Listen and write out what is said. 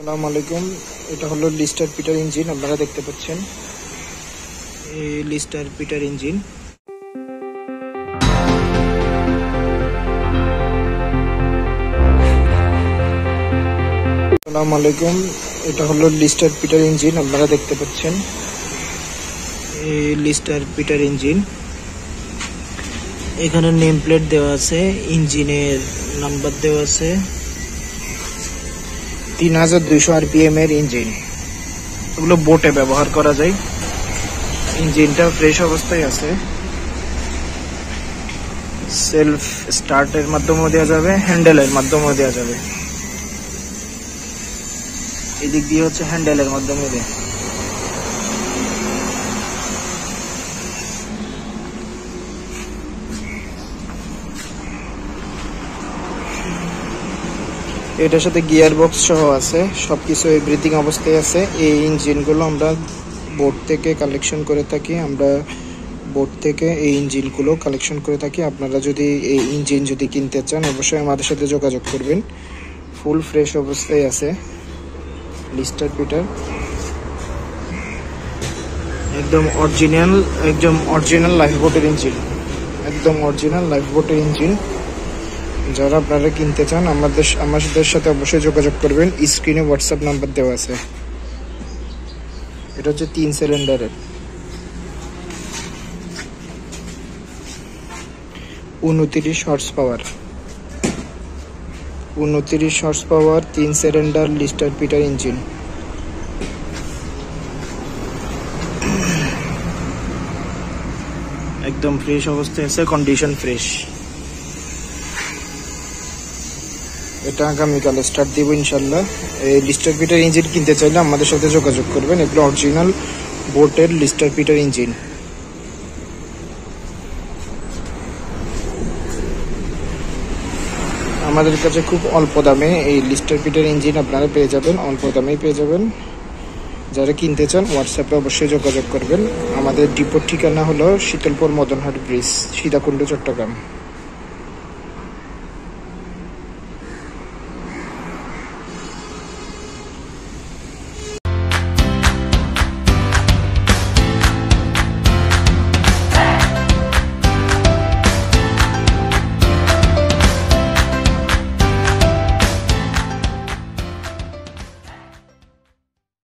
আসসালামু আলাইকুম। এটা হলো লিস্টার পিটার ইঞ্জিন, আপনারা দেখতে পাচ্ছেন। এই লিস্টার পিটার ইঞ্জিন। আসসালামু আলাইকুম। এটা হলো লিস্টার পিটার ইঞ্জিন, আপনারা দেখতে পাচ্ছেন। এই লিস্টার পিটার ইঞ্জিন। এখানে নেম প্লেট দেওয়া আছে, ইঞ্জিনের নাম্বার দেওয়া আছে। তিন হাজার দুইশো আরপিএম এর ইঞ্জিন এগুলো বোটে ব্যবহার করা যায়। ইঞ্জিনটা ফ্রেশ অবস্থায় আছে। সেলফ স্টার্টের মাধ্যমেও দেওয়া যাবে হ্যান্ডেলের মাধ্যমেও দেওয়া যাবে। এদিক দিয়ে হচ্ছে হ্যান্ডেলের মাধ্যমে দেয় এটার সাথে গিয়ার বক্স সহ আছে সব সবকিছু এভরিথিং অবস্থায় আছে। এই ইঞ্জিনগুলো আমরা বোর্ড থেকে কালেকশন করে থাকি, আমরা বোর্ড থেকে এই ইঞ্জিনগুলো কালেকশন করে থাকি। আপনারা যদি এই ইঞ্জিন যদি কিনতে চান, অবশ্যই আমাদের সাথে যোগাযোগ করবেন। ফুল ফ্রেশ অবস্থায় আছে। লিস্টার পিটার একদম অরিজিনাল একদম অরিজিনাল লাইফ বোটের ইঞ্জিন। একদম অরিজিনাল লাইফ বোটের ইঞ্জিন। যারা আপনারা কিনতে চান, আমাদের আমাদের সাথে অবশ্যই যোগাযোগ করবেন। স্ক্রিনে হোয়াটসঅ্যাপ নাম্বার দেওয়া আছে। এটা হচ্ছে তিন সিলিন্ডারের উনত্রিশ হর্স পাওয়ার উনত্রিশ হর্স পাওয়ার তিন সিলিন্ডার লিস্টার পিটার ইঞ্জিন একদম ফ্রেশ অবস্থায় আছে কন্ডিশন ফ্রেশ এটা আগামীকালে স্টার্ট দিব ইনশাল্লাহ এই লিস্টার পিটার ইঞ্জিন কিনতে চাইলে আমাদের সাথে যোগাযোগ করবেন। এগুলো অরিজিনাল বোটের লিস্টার পিটার ইঞ্জিন। আমাদের কাছে খুব অল্প দামে এই লিস্টার পিটার ইঞ্জিন আপনারা পেয়ে যাবেন। অল্প দামেই পেয়ে যাবেন। যারা কিনতে চান হোয়াটসঅ্যাপে অবশ্যই যোগাযোগ করবেন। আমাদের ডিপোর ঠিকানা হলো শীতলপুর মদনহাট ব্রিজ সীতাকুণ্ড চট্টগ্রাম।